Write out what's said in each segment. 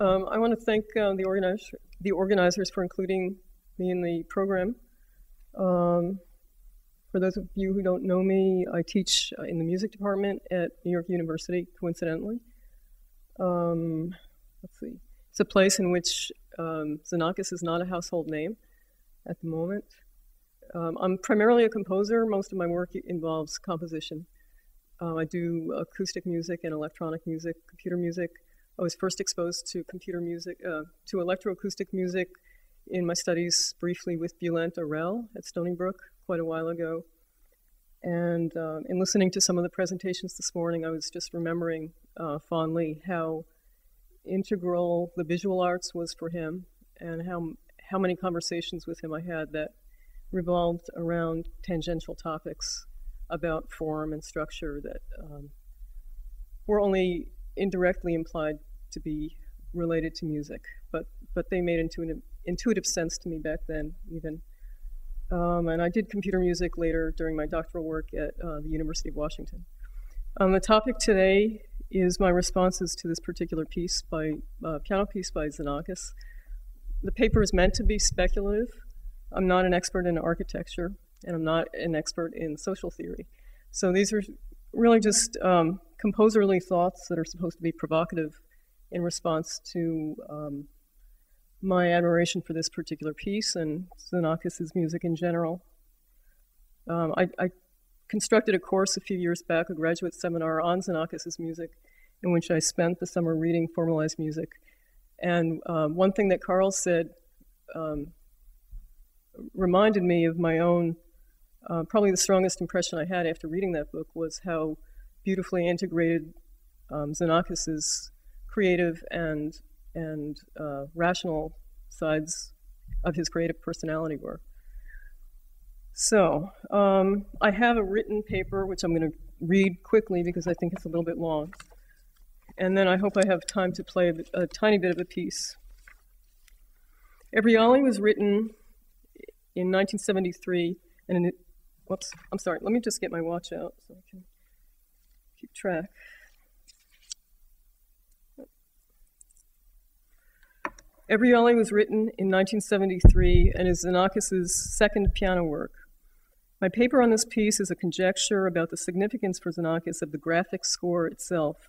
Um, I want to thank uh, the, the organizers for including me in the program. Um, for those of you who don't know me, I teach uh, in the music department at New York University, coincidentally. Um, let's see. It's a place in which um, Xenakis is not a household name at the moment. Um, I'm primarily a composer. Most of my work involves composition. Uh, I do acoustic music and electronic music, computer music. I was first exposed to computer music, uh, to electroacoustic music in my studies briefly with Bulent Arel at Stony Brook quite a while ago. And uh, in listening to some of the presentations this morning, I was just remembering uh, fondly how integral the visual arts was for him and how, how many conversations with him I had that revolved around tangential topics about form and structure that um, were only indirectly implied to be related to music, but, but they made intuitive, intuitive sense to me back then, even. Um, and I did computer music later during my doctoral work at uh, the University of Washington. Um, the topic today is my responses to this particular piece by uh, piano piece by Xenakis. The paper is meant to be speculative. I'm not an expert in architecture, and I'm not an expert in social theory. So these are really just um, composerly thoughts that are supposed to be provocative in response to um, my admiration for this particular piece and Xenakis' music in general. Um, I, I, constructed a course a few years back, a graduate seminar on Xenakis' music, in which I spent the summer reading formalized music. And um, one thing that Carl said um, reminded me of my own, uh, probably the strongest impression I had after reading that book was how beautifully integrated um, Xenakis' creative and and uh, rational sides of his creative personality were. So, um, I have a written paper which I'm going to read quickly because I think it's a little bit long. And then I hope I have time to play a, a tiny bit of a piece. Evryali was written in 1973, and it, whoops, I'm sorry, let me just get my watch out so I can keep track. Evryali was written in 1973 and is Xenakis' second piano work. My paper on this piece is a conjecture about the significance for Xenakis of the graphic score itself.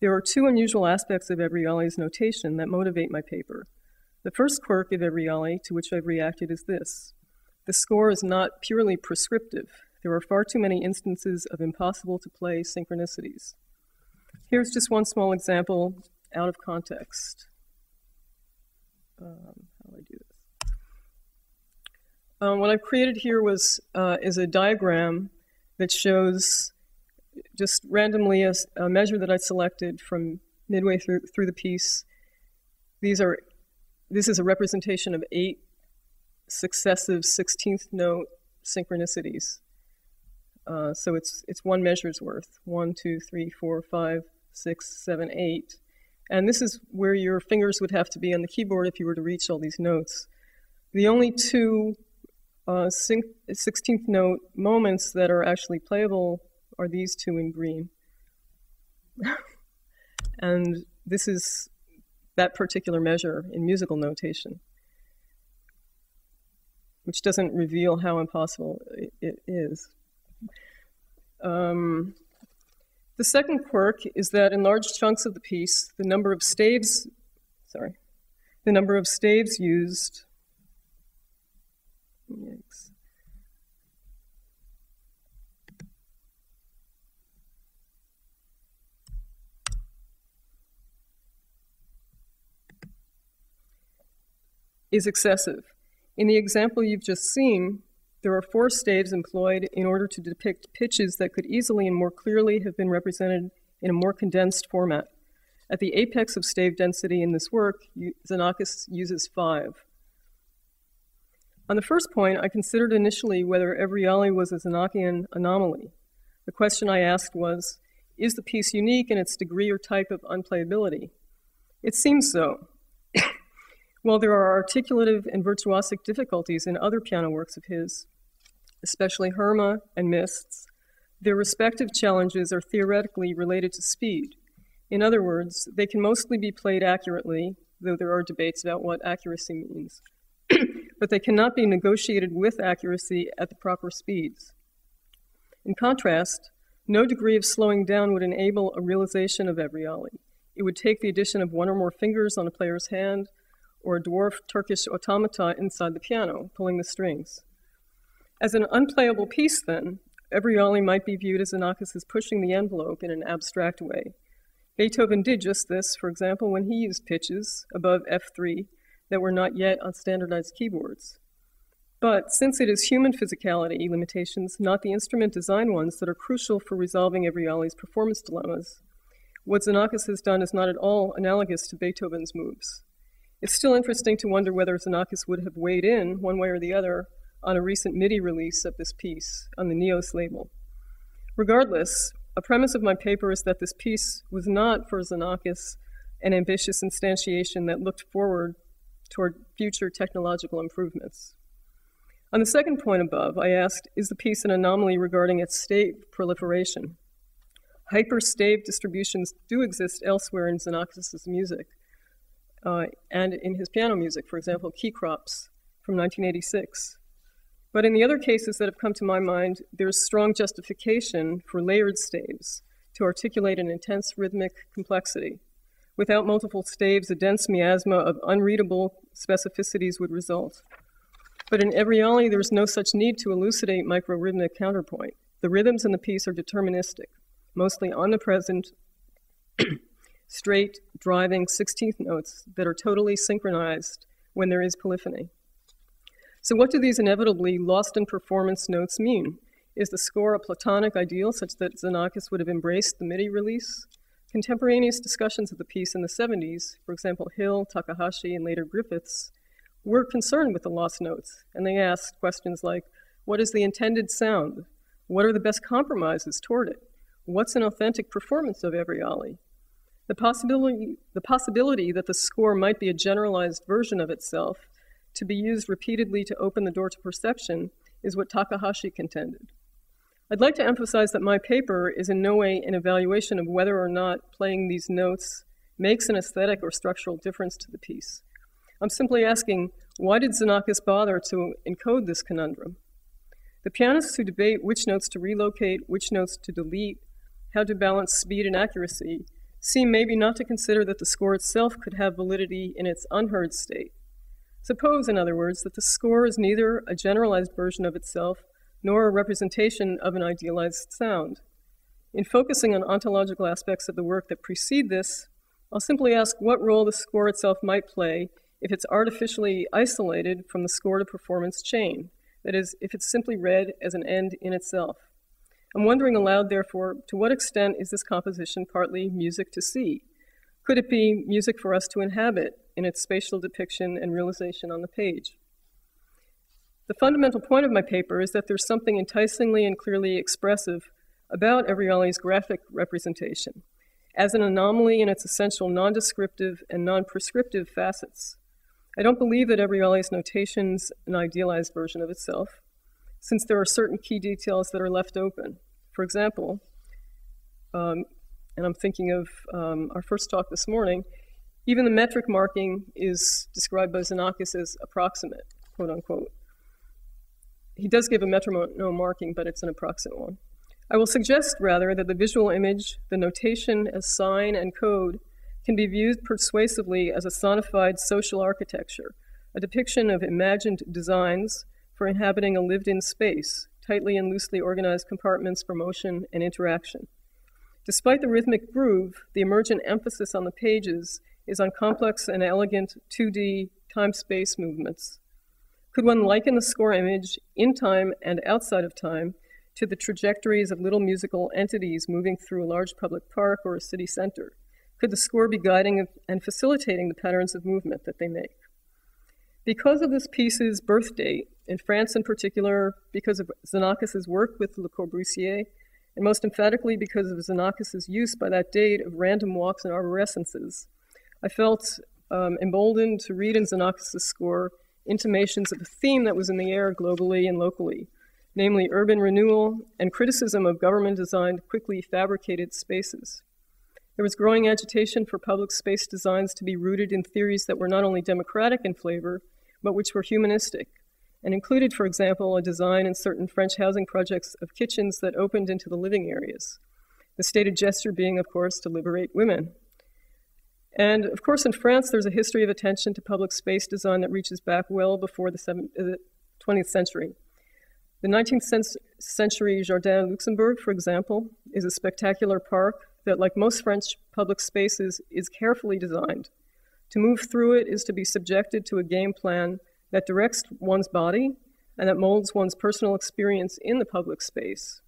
There are two unusual aspects of Evryali's notation that motivate my paper. The first quirk of Evryali to which I've reacted is this. The score is not purely prescriptive. There are far too many instances of impossible to play synchronicities. Here's just one small example out of context um, how do I do this? Um, what I've created here was uh, is a diagram that shows just randomly a, a, measure that I selected from midway through through the piece. These are this is a representation of eight successive 16th note synchronicities. Uh, so it's it's one measure's worth. One, two, three, four, five, six, seven, eight. And this is where your fingers would have to be on the keyboard if you were to reach all these notes. The only two uh, 16th note moments that are actually playable are these two in green. and this is that particular measure in musical notation, which doesn't reveal how impossible it is. Um, the second quirk is that in large chunks of the piece, the number of staves, sorry, the number of staves used, yikes, is excessive. In the example you've just seen, there are four staves employed in order to depict pitches that could easily and more clearly have been represented in a more condensed format. At the apex of stave density in this work, Xenakis uses five. On the first point, I considered initially whether Evryali was a Xenakian anomaly. The question I asked was, is the piece unique in its degree or type of unplayability? It seems so. While there are articulative and virtuosic difficulties in other piano works of his, especially Herma and Mists, their respective challenges are theoretically related to speed. In other words, they can mostly be played accurately, though there are debates about what accuracy means. but they cannot be negotiated with accuracy at the proper speeds. In contrast, no degree of slowing down would enable a realization of Evryali. It would take the addition of one or more fingers on a player's hand or a dwarf Turkish automata inside the piano, pulling the strings. As an unplayable piece, then, Evryali might be viewed as Xenakis is pushing the envelope in an abstract way. Beethoven did just this, for example, when he used pitches above F3 that were not yet on standardized keyboards. But since it is human physicality limitations, not the instrument design ones, that are crucial for resolving Evryali's performance dilemmas, what Xenakis has done is not at all analogous to Beethoven's moves. It's still interesting to wonder whether Xenakis would have weighed in, one way or the other, on a recent MIDI release of this piece on the Neos label. Regardless, a premise of my paper is that this piece was not for Xenakis an ambitious instantiation that looked forward toward future technological improvements. On the second point above, I asked, is the piece an anomaly regarding its stave proliferation? Hyper-stave distributions do exist elsewhere in Xenakis' music, uh, and in his piano music, for example, Keqrops from 1986. But in the other cases that have come to my mind, there's strong justification for layered staves to articulate an intense rhythmic complexity. Without multiple staves, a dense miasma of unreadable specificities would result. But in Evryali, there's no such need to elucidate microrhythmic counterpoint. The rhythms in the piece are deterministic, mostly omnipresent, straight, driving 16th notes that are totally synchronized when there is polyphony. So what do these inevitably lost in performance notes mean? Is the score a platonic ideal such that Xenakis would have embraced the MIDI release? Contemporaneous discussions of the piece in the 70s, for example, Hill, Takahashi, and later Griffiths, were concerned with the lost notes, and they asked questions like, what is the intended sound? What are the best compromises toward it? What's an authentic performance of Evryali? The possibility, the possibility that the score might be a generalized version of itself to be used repeatedly to open the door to perception is what Takahashi contended. I'd like to emphasize that my paper is in no way an evaluation of whether or not playing these notes makes an aesthetic or structural difference to the piece. I'm simply asking, why did Xenakis bother to encode this conundrum? The pianists who debate which notes to relocate, which notes to delete, how to balance speed and accuracy, seem maybe not to consider that the score itself could have validity in its unheard state. Suppose, in other words, that the score is neither a generalized version of itself nor a representation of an idealized sound. In focusing on ontological aspects of the work that precede this, I'll simply ask what role the score itself might play if it's artificially isolated from the score to performance chain, that is, if it's simply read as an end in itself. I'm wondering aloud, therefore, to what extent is this composition partly music to see? Could it be music for us to inhabit in its spatial depiction and realization on the page? The fundamental point of my paper is that there's something enticingly and clearly expressive about Evryali's graphic representation as an anomaly in its essential non-descriptive and non-prescriptive facets. I don't believe that Evryali's notation's an idealized version of itself, since there are certain key details that are left open. For example, um, and I'm thinking of um, our first talk this morning, even the metric marking is described by Xenakis as approximate, quote unquote. He does give a metronome marking, but it's an approximate one. I will suggest, rather, that the visual image, the notation as sign and code, can be viewed persuasively as a sonified social architecture, a depiction of imagined designs for inhabiting a lived-in space, tightly and loosely organized compartments for motion and interaction. Despite the rhythmic groove, the emergent emphasis on the pages is on complex and elegant 2D time-space movements. Could one liken the score image in time and outside of time to the trajectories of little musical entities moving through a large public park or a city center? Could the score be guiding and facilitating the patterns of movement that they make? Because of this piece's birth date, in France in particular, because of Xenakis' work with Le Corbusier, and most emphatically because of Xenakis' use by that date of random walks and arborescences, I felt um, emboldened to read in Xenakis' score intimations of a theme that was in the air globally and locally, namely urban renewal and criticism of government designed, quickly fabricated spaces. There was growing agitation for public space designs to be rooted in theories that were not only democratic in flavor, but which were humanistic, and included, for example, a design in certain French housing projects of kitchens that opened into the living areas. The stated gesture being, of course, to liberate women. And of course, in France, there's a history of attention to public space design that reaches back well before the 20th uh, century. The 19th century Jardin Luxembourg, for example, is a spectacular park that, like most French public spaces, is carefully designed. To move through it is to be subjected to a game plan that directs one's body and that molds one's personal experience in the public space.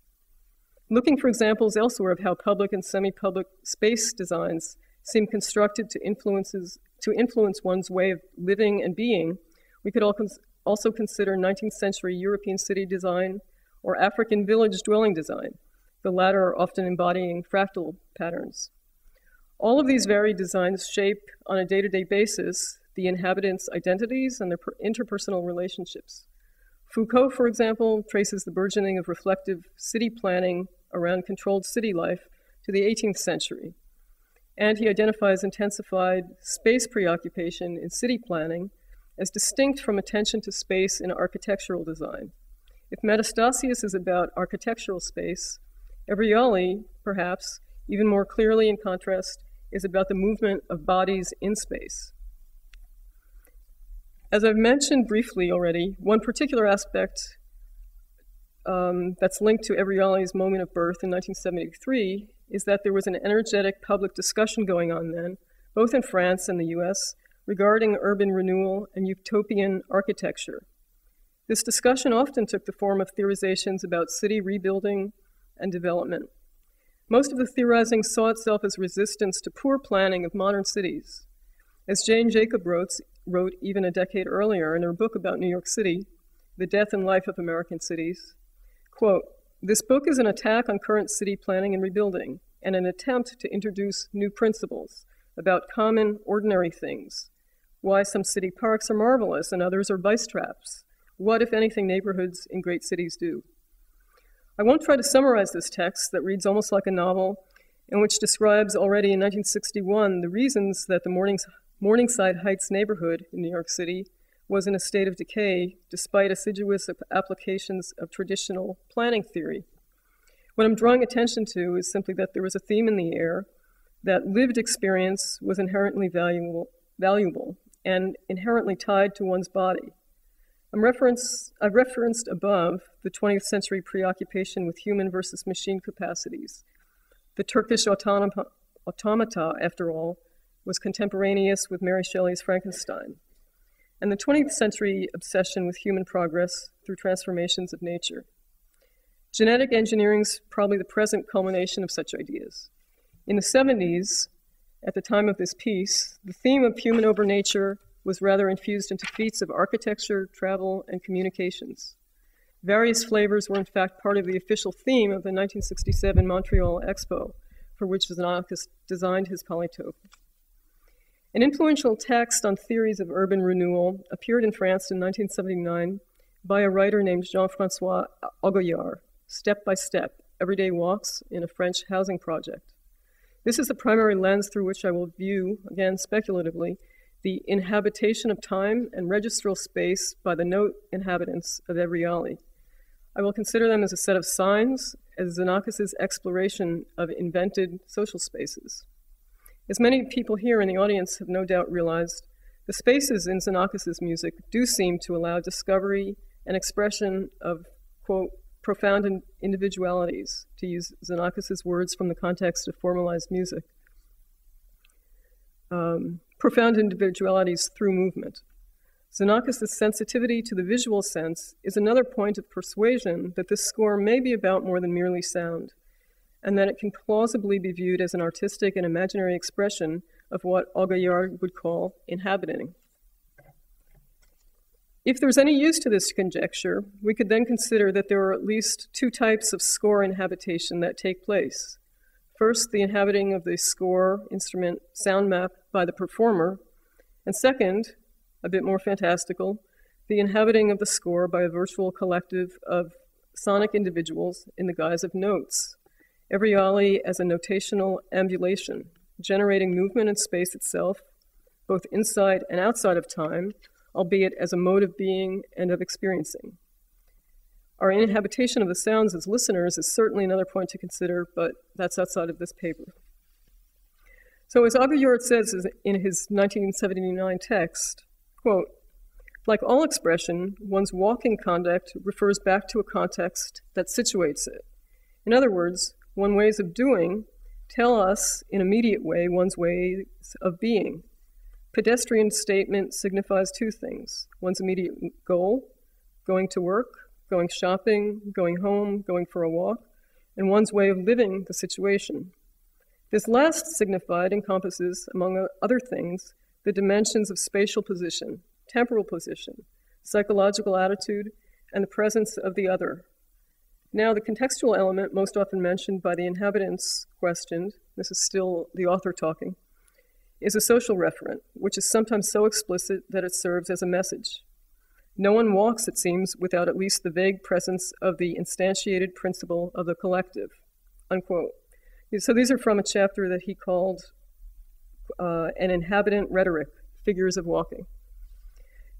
Looking for examples elsewhere of how public and semi-public space designs seem constructed to, influences, to influence one's way of living and being, we could also consider 19th century European city design or African village dwelling design, the latter often embodying fractal patterns. All of these varied designs shape, on a day-to-day -day basis, the inhabitants' identities and their interpersonal relationships. Foucault, for example, traces the burgeoning of reflective city planning around controlled city life to the 18th century. And he identifies intensified space preoccupation in city planning as distinct from attention to space in architectural design. If Metastaseis is about architectural space, Evryali, perhaps, even more clearly in contrast, is about the movement of bodies in space. As I've mentioned briefly already, one particular aspect um, that's linked to Evryali's moment of birth in 1973 is that there was an energetic public discussion going on then, both in France and the US, regarding urban renewal and utopian architecture. This discussion often took the form of theorizations about city rebuilding and development. Most of the theorizing saw itself as resistance to poor planning of modern cities. As Jane Jacob wrote, wrote even a decade earlier in her book about New York City, The Death and Life of American Cities, quote, this book is an attack on current city planning and rebuilding and an attempt to introduce new principles about common, ordinary things, why some city parks are marvelous and others are vice traps, what, if anything, neighborhoods in great cities do. I won't try to summarize this text that reads almost like a novel and which describes already in 1961 the reasons that the Mornings, Morningside Heights neighborhood in New York City was in a state of decay despite assiduous applications of traditional planning theory. What I'm drawing attention to is simply that there was a theme in the air that lived experience was inherently valuable, valuable and inherently tied to one's body. Reference, I've referenced above the 20th century preoccupation with human versus machine capacities. The Turkish automata, after all, was contemporaneous with Mary Shelley's Frankenstein. And the 20th century obsession with human progress through transformations of nature. Genetic engineering is probably the present culmination of such ideas. In the 70s, at the time of this piece, the theme of human over nature was rather infused into feats of architecture, travel, and communications. Various flavors were in fact part of the official theme of the 1967 Montreal Expo, for which Xenakis designed his polytope. An influential text on theories of urban renewal appeared in France in 1979 by a writer named Jean-Francois Augoyard, Step by Step, Everyday Walks in a French Housing Project. This is the primary lens through which I will view, again speculatively, the inhabitation of time and registral space by the note inhabitants of Evryali. I will consider them as a set of signs, as Xenakis' exploration of invented social spaces. As many people here in the audience have no doubt realized, the spaces in Xenakis' music do seem to allow discovery and expression of, quote, profound individualities, to use Xenakis' words from the context of formalized music. Um, profound individualities through movement. Xenakis' sensitivity to the visual sense is another point of persuasion that this score may be about more than merely sound, and that it can plausibly be viewed as an artistic and imaginary expression of what Augoyard would call inhabiting. If there's any use to this conjecture, we could then consider that there are at least two types of score inhabitation that take place. First, the inhabiting of the score instrument sound map by the performer, and second, a bit more fantastical, the inhabiting of the score by a virtual collective of sonic individuals in the guise of notes, Evryali as a notational ambulation, generating movement in space itself, both inside and outside of time, albeit as a mode of being and of experiencing. Our inhabitation of the sounds as listeners is certainly another point to consider, but that's outside of this paper. So as Augoyard says in his 1979 text, quote, like all expression, one's walking conduct refers back to a context that situates it. In other words, one's ways of doing tell us in immediate way one's ways of being. Pedestrian statement signifies two things one's immediate goal, going to work, going shopping, going home, going for a walk, and one's way of living the situation. This last signified encompasses, among other things, the dimensions of spatial position, temporal position, psychological attitude, and the presence of the other. Now, the contextual element most often mentioned by the inhabitants questioned, this is still the author talking, is a social referent, which is sometimes so explicit that it serves as a message. No one walks, it seems, without at least the vague presence of the instantiated principle of the collective. Unquote. So these are from a chapter that he called uh, An Inhabitant Rhetoric Figures of Walking.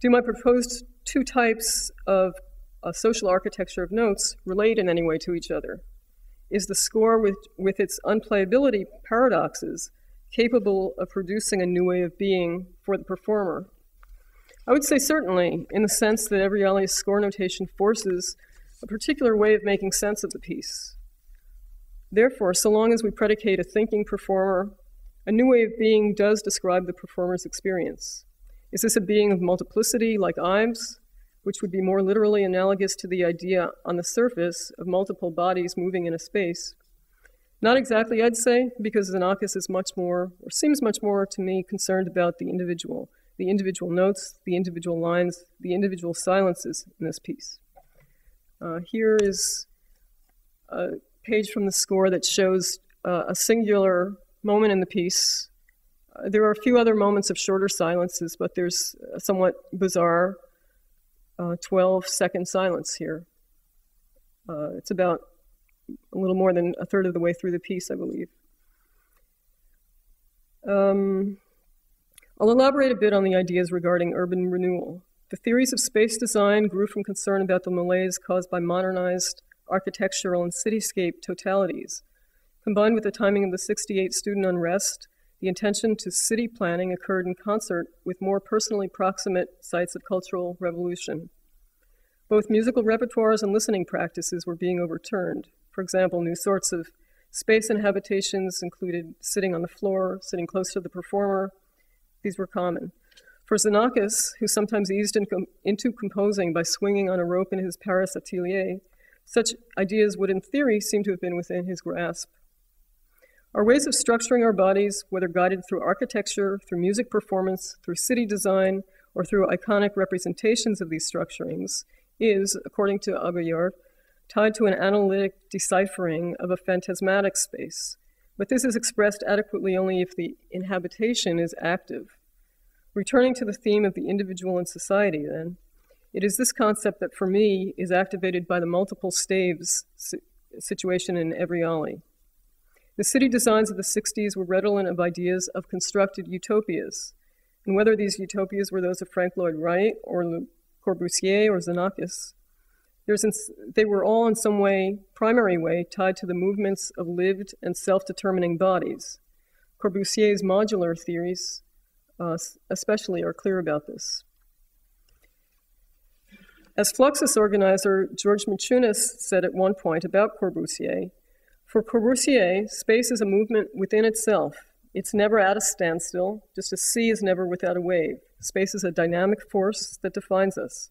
Do my proposed two types of uh, social architecture of notes relate in any way to each other? Is the score, with, with its unplayability paradoxes, capable of producing a new way of being for the performer? I would say certainly, in the sense that every Evryali's score notation forces a particular way of making sense of the piece. Therefore, so long as we predicate a thinking performer, a new way of being does describe the performer's experience. Is this a being of multiplicity like Ives, which would be more literally analogous to the idea on the surface of multiple bodies moving in a space? Not exactly, I'd say, because Xenakis is much more, or seems much more to me, concerned about the individual the individual notes, the individual lines, the individual silences in this piece. Uh, here is a page from the score that shows uh, a singular moment in the piece. Uh, there are a few other moments of shorter silences, but there's a somewhat bizarre uh, 12 second silence here. Uh, it's about a little more than a third of the way through the piece, I believe. Um, I'll elaborate a bit on the ideas regarding urban renewal. The theories of space design grew from concern about the malaise caused by modernized architectural and cityscape totalities. Combined with the timing of the 68 student unrest, the intention to city planning occurred in concert with more personally proximate sites of cultural revolution. Both musical repertoires and listening practices were being overturned. For example, new sorts of space and habitations included sitting on the floor, sitting close to the performer, these were common. For Xenakis, who sometimes eased in com- into composing by swinging on a rope in his Paris atelier, such ideas would, in theory, seem to have been within his grasp. Our ways of structuring our bodies, whether guided through architecture, through music performance, through city design, or through iconic representations of these structurings, is, according to Augoyard, tied to an analytic deciphering of a phantasmatic space, but this is expressed adequately only if the inhabitation is active. Returning to the theme of the individual and society, then, it is this concept that for me is activated by the multiple staves situation in Evryali. The city designs of the 60s were redolent of ideas of constructed utopias, and whether these utopias were those of Frank Lloyd Wright or Le Corbusier or Xenakis, they were all in some way, primary way, tied to the movements of lived and self-determining bodies. Corbusier's Modulor theories uh, especially are clear about this. As Fluxus organizer George Maciunas said at one point about Corbusier, for Corbusier, space is a movement within itself. It's never at a standstill, just as sea is never without a wave. Space is a dynamic force that defines us.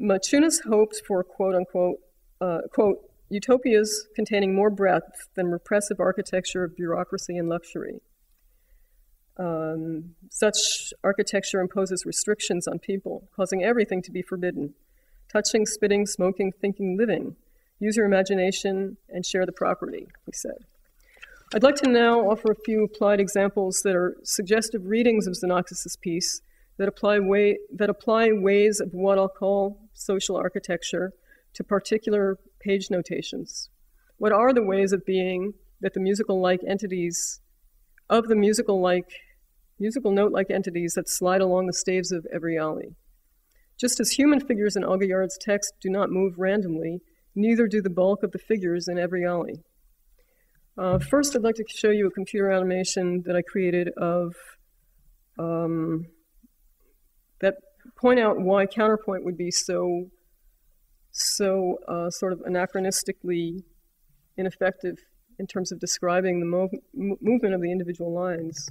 Maciunas hopes for quote unquote, uh, quote, utopias containing more breadth than repressive architecture of bureaucracy and luxury. Um, such architecture imposes restrictions on people, causing everything to be forbidden touching, spitting, smoking, thinking, living. Use your imagination and share the property, he said. I'd like to now offer a few applied examples that are suggestive readings of Xenakis' piece that apply, way, that apply ways of what I'll call social architecture to particular page notations. What are the ways of being that the musical-like entities of the musical-like musical note-like entities that slide along the staves of Evryali. Just as human figures in Augoyard's text do not move randomly, neither do the bulk of the figures in Evryali. Uh, first, I'd like to show you a computer animation that I created of um, that point out why counterpoint would be so so uh, sort of anachronistically ineffective in terms of describing the mov movement of the individual lines.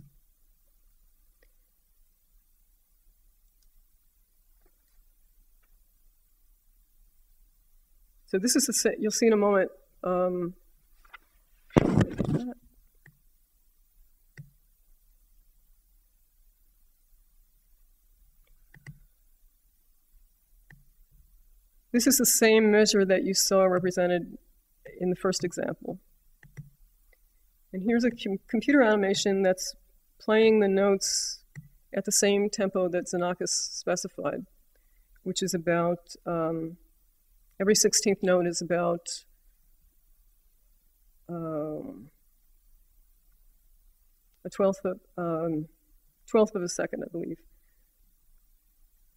So this is the you'll see in a moment. Um, this is the same measure that you saw represented in the first example. And here's a com computer animation that's playing the notes at the same tempo that Xenakis specified, which is about um, Every 16th note is about um, a twelfth of, um, twelfth of a second, I believe.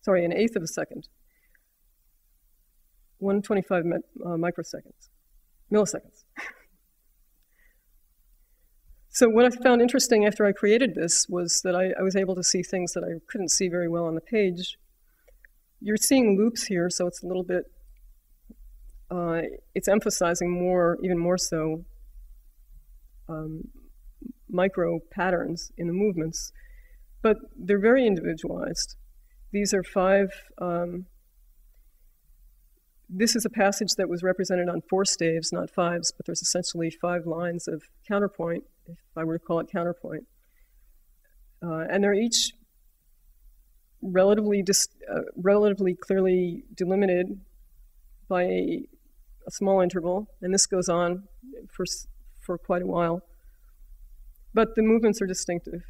Sorry, an eighth of a second. 125 uh, microseconds, milliseconds. so what I found interesting after I created this was that I, I was able to see things that I couldn't see very well on the page. You're seeing loops here, so it's a little bit uh, it's emphasizing more, even more so, um, micro patterns in the movements, but they're very individualized. These are five. Um, this is a passage that was represented on four staves, not fives, but there's essentially five lines of counterpoint, if I were to call it counterpoint. Uh, and they're each relatively, dis- uh, relatively clearly delimited by a a small interval, and this goes on for, for quite a while. But the movements are distinctive.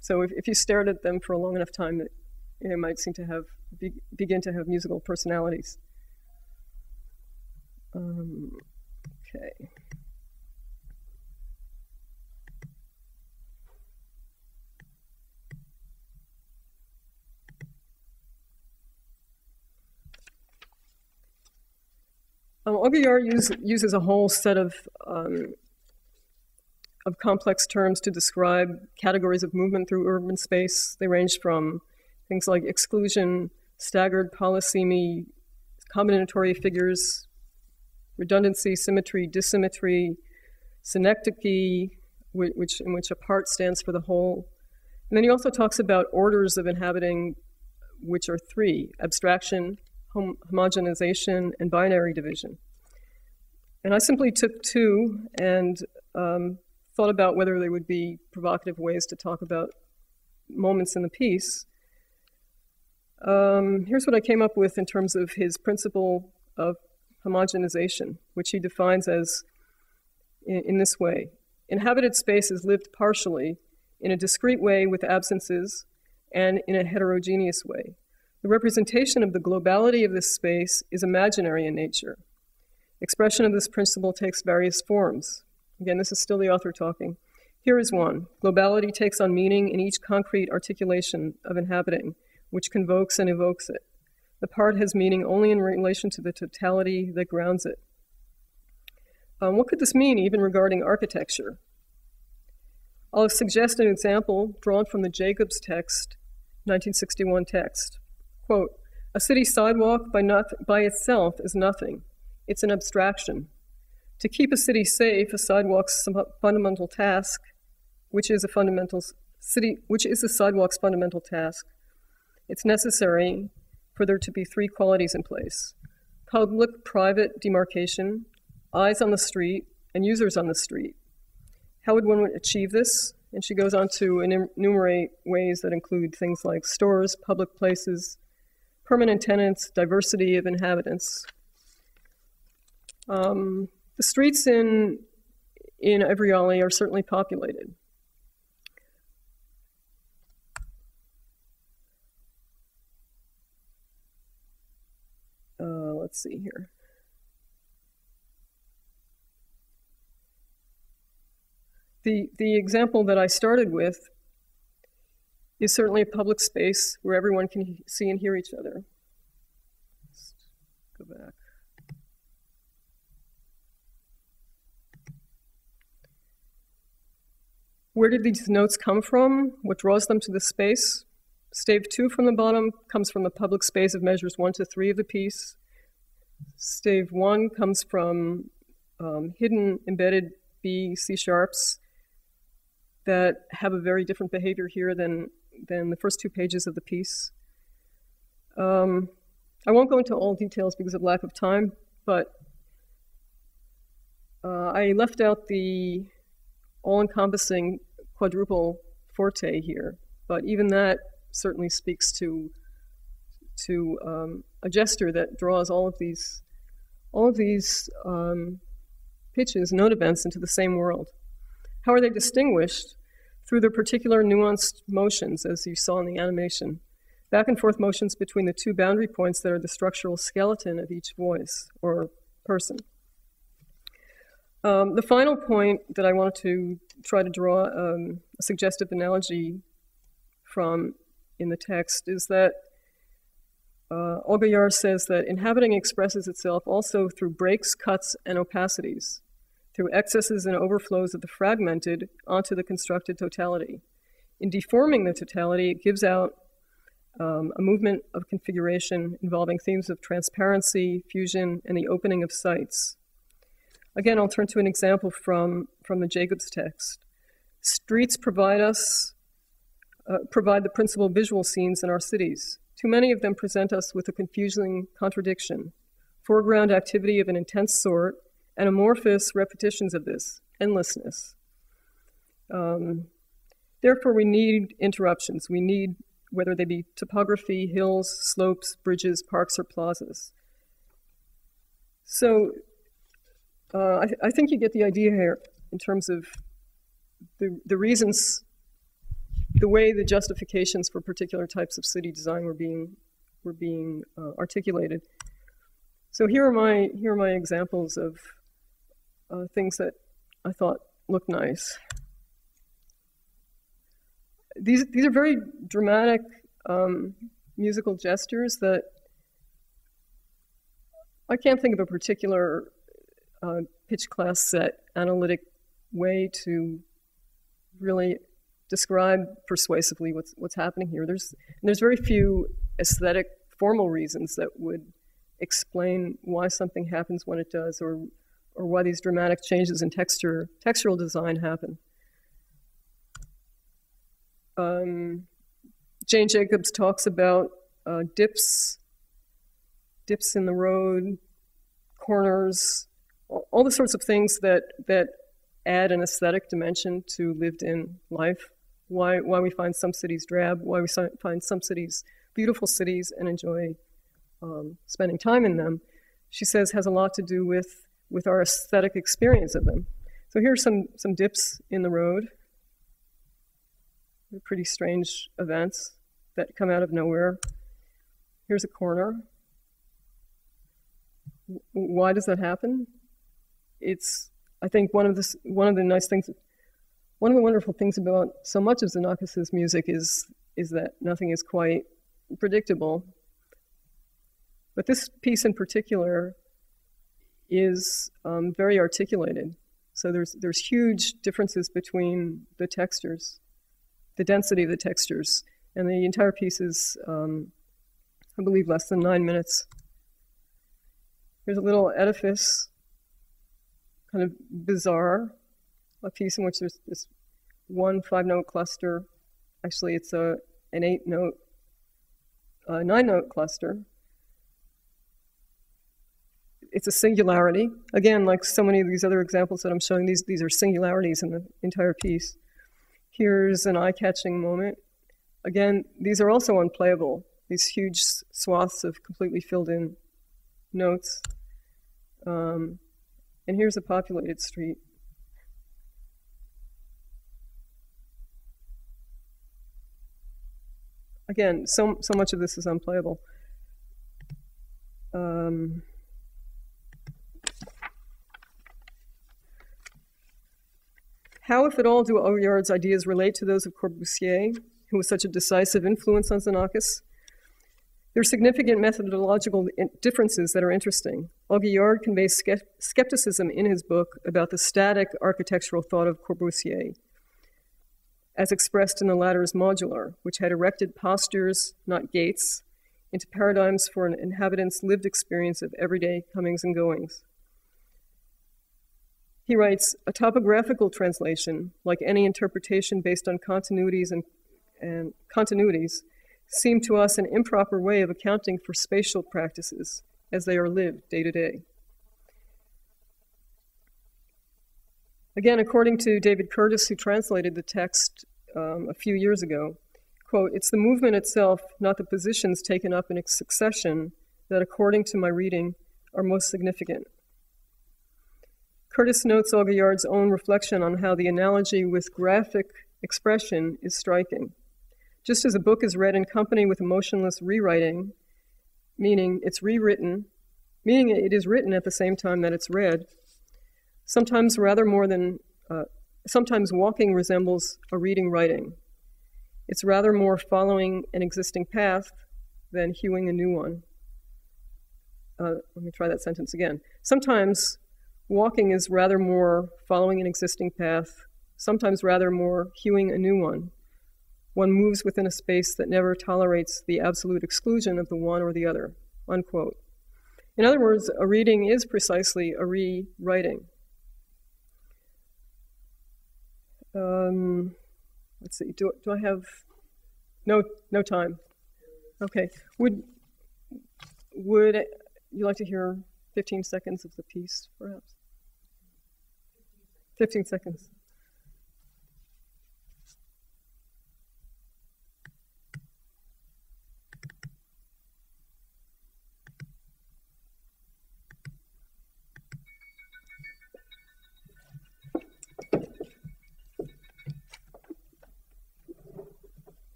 So if, if you stared at them for a long enough time, it, it might seem to have be, begin to have musical personalities. Um, okay. Um, Augoyard use, uses a whole set of, um, of complex terms to describe categories of movement through urban space. They range from things like exclusion, staggered polysemy, combinatory figures, redundancy, symmetry, dissymmetry, synecdoche, which, in which a part stands for the whole. And then he also talks about orders of inhabiting, which are three abstraction, hom homogenization, and binary division. And I simply took two and um, thought about whether they would be provocative ways to talk about moments in the piece. Um, here's what I came up with in terms of his principle of homogenization, which he defines as in, in this way inhabited space is lived partially in a discrete way with absences and in a heterogeneous way. The representation of the globality of this space is imaginary in nature. Expression of this principle takes various forms. Again, this is still the author talking. Here is one. Globality takes on meaning in each concrete articulation of inhabiting, which convokes and evokes it. The part has meaning only in relation to the totality that grounds it. Um, what could this mean even regarding architecture? I'll suggest an example drawn from the Jacobs text, 1961 text. Quote, a city sidewalk by, not, by itself is nothing. It's an abstraction. To keep a city safe, a sidewalk's fundamental task, which is a fundamental city, which is a sidewalk's fundamental task. It's necessary for there to be three qualities in place: public-private demarcation, eyes on the street, and users on the street. How would one achieve this? And she goes on to enumerate ways that include things like stores, public places, permanent tenants, diversity of inhabitants. Um, the streets in, in Evryali are certainly populated. Uh, let's see here. the, the example that I started with is certainly a public space where everyone can see and hear each other. Let's go back. Where did these notes come from? What draws them to the space? Stave 2 from the bottom comes from the public space of measures 1 to 3 of the piece. Stave 1 comes from um, hidden embedded B C sharps that have a very different behavior here than, than the first two pages of the piece. Um, I won't go into all details because of lack of time, but uh, I left out the all-encompassing quadruple forte here, but even that certainly speaks to to um, a gesture that draws all of these all of these um, pitches, note events into the same world. How are they distinguished? Through their particular nuanced motions, as you saw in the animation. Back and forth motions between the two boundary points that are the structural skeleton of each voice or person. Um, the final point that I wanted to try to draw um, a suggestive analogy from in the text is that uh, says that inhabiting expresses itself also through breaks, cuts, and opacities through excesses and overflows of the fragmented onto the constructed totality. In deforming the totality, it gives out um, a movement of configuration involving themes of transparency, fusion, and the opening of sights. Again, I'll turn to an example from, from the Jacobs text. Streets provide us, uh, provide the principal visual scenes in our cities. Too many of them present us with a confusing contradiction. Foreground activity of an intense sort, and amorphous repetitions of this, endlessness. Um, therefore, we need interruptions. We need, whether they be topography, hills, slopes, bridges, parks, or plazas. So uh, I, th I, think you get the idea here in terms of the, the reasons, the way the justifications for particular types of city design were being, were being uh, articulated. So here are my, here are my examples of uh, things that I thought looked nice. These, these are very dramatic um, musical gestures that I can't think of a particular uh, pitch class set analytic way to really describe persuasively what's what's happening here. There's there's very few aesthetic formal reasons that would explain why something happens when it does or or why these dramatic changes in texture, textural design happen. Um, Jane Jacobs talks about uh, dips, dips in the road, corners, all, the sorts of things that, that add an aesthetic dimension to lived in life. Why, why we find some cities drab, why we find some cities beautiful cities and enjoy um, spending time in them, she says has a lot to do with with our aesthetic experience of them. So here's some, some dips in the road. They're pretty strange events that come out of nowhere. Here's a corner. Why does that happen? It's, I think, one of the, one of the nice things, one of the wonderful things about so much of Xenakis' music is, is that nothing is quite predictable. But this piece in particular is um, very articulated. So there's, there's huge differences between the textures, the density of the textures, and the entire piece is, um, I believe, less than nine minutes. There's a little edifice, kind of bizarre, a piece in which there's this one five-note cluster. Actually, it's a, an eight-note, uh, nine-note cluster it's a singularity. Again, like so many of these other examples that I'm showing, these, these are singularities in the entire piece. Here's an eye-catching moment. Again, these are also unplayable, these huge swaths of completely filled in notes. Um, and here's a populated street. Again, so, so much of this is unplayable. Um, How, if at all, do Augoyard's ideas relate to those of Corbusier, who was such a decisive influence on Xenakis? There are significant methodological differences that are interesting. Auguiard conveys skepticism in his book about the static architectural thought of Corbusier, as expressed in the latter's Modulor, which had erected postures, not gaits, into paradigms for an inhabitant's lived experience of everyday comings and goings. He writes, a topographical translation, like any interpretation based on continuities and, and continuities, seem to us an improper way of accounting for spatial practices as they are lived day to day. Again, according to David Curtis, who translated the text um, a few years ago, quote, it's the movement itself, not the positions taken up in succession, that according to my reading are most significant. Curtis notes Augoyard's own reflection on how the analogy with graphic expression is striking. Just as a book is read in company with emotionless rewriting, meaning it's rewritten, meaning it is written at the same time that it's read, sometimes rather more than, uh, sometimes walking resembles a reading writing. It's rather more following an existing path than hewing a new one. Uh, let me try that sentence again. Sometimes walking is rather more following an existing path, sometimes rather more hewing a new one. One moves within a space that never tolerates the absolute exclusion of the one or the other. Unquote. In other words, a reading is precisely a rewriting. Um, let's see. Do, do I have no no time? Okay. Would would you like to hear 15 seconds of the piece, perhaps? 15 seconds.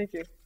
Thank you.